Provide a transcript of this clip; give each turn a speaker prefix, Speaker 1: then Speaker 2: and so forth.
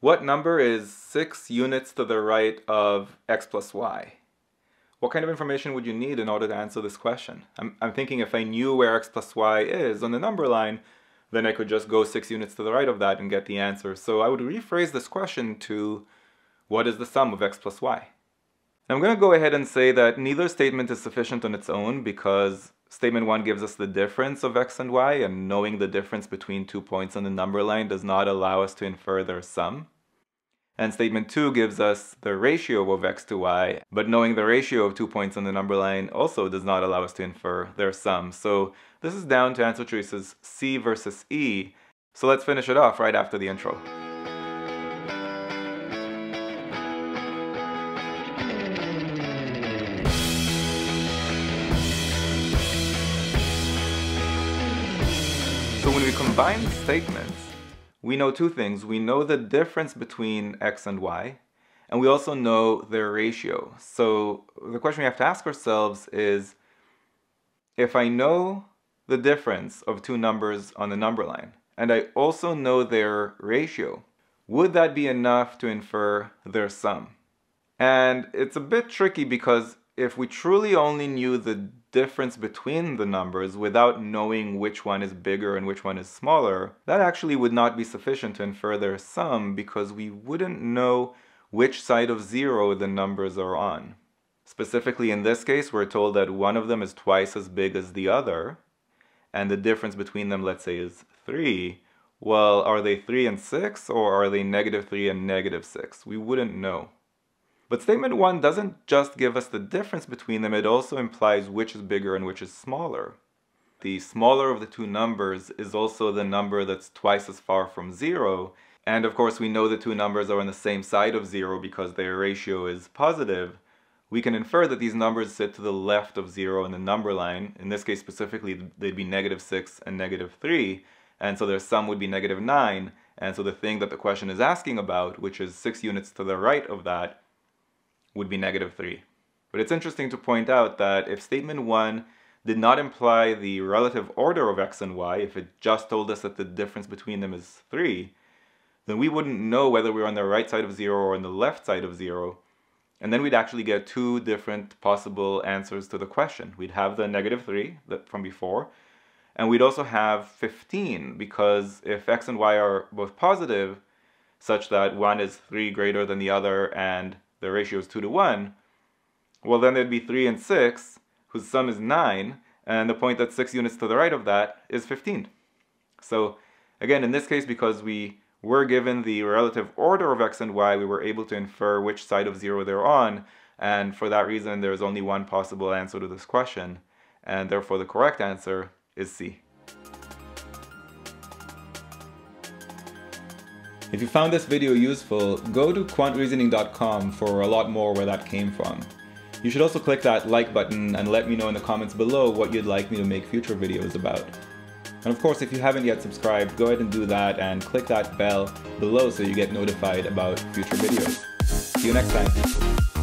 Speaker 1: What number is 6 units to the right of x plus y? What kind of information would you need in order to answer this question? I'm, I'm thinking if I knew where x plus y is on the number line, then I could just go 6 units to the right of that and get the answer. So I would rephrase this question to what is the sum of x plus y? I'm going to go ahead and say that neither statement is sufficient on its own because Statement 1 gives us the difference of x and y, and knowing the difference between two points on the number line does not allow us to infer their sum. And statement 2 gives us the ratio of x to y, but knowing the ratio of two points on the number line also does not allow us to infer their sum. So this is down to answer choices C versus E. So let's finish it off right after the intro. When we combine statements, we know two things. We know the difference between x and y, and we also know their ratio. So the question we have to ask ourselves is, if I know the difference of two numbers on the number line, and I also know their ratio, would that be enough to infer their sum? And it's a bit tricky because if we truly only knew the difference between the numbers without knowing which one is bigger and which one is smaller, that actually would not be sufficient to infer their sum because we wouldn't know which side of zero the numbers are on. Specifically in this case, we're told that one of them is twice as big as the other, and the difference between them, let's say, is 3. Well, are they 3 and 6, or are they negative 3 and negative 6? We wouldn't know. But statement 1 doesn't just give us the difference between them, it also implies which is bigger and which is smaller. The smaller of the two numbers is also the number that's twice as far from 0, and of course we know the two numbers are on the same side of 0 because their ratio is positive. We can infer that these numbers sit to the left of 0 in the number line. In this case specifically, they'd be negative 6 and negative 3, and so their sum would be negative 9, and so the thing that the question is asking about, which is 6 units to the right of that, would be negative 3. But it's interesting to point out that if statement 1 did not imply the relative order of x and y, if it just told us that the difference between them is 3, then we wouldn't know whether we are on the right side of 0 or on the left side of 0. And then we'd actually get two different possible answers to the question. We'd have the negative 3 from before, and we'd also have 15, because if x and y are both positive, such that one is 3 greater than the other and the ratio is 2 to 1, well then there'd be 3 and 6, whose sum is 9, and the point that's 6 units to the right of that is 15. So again, in this case, because we were given the relative order of x and y, we were able to infer which side of 0 they're on, and for that reason there's only one possible answer to this question, and therefore the correct answer is C. If you found this video useful, go to quantreasoning.com for a lot more where that came from. You should also click that like button and let me know in the comments below what you'd like me to make future videos about. And of course, if you haven't yet subscribed, go ahead and do that and click that bell below so you get notified about future videos. See you next time.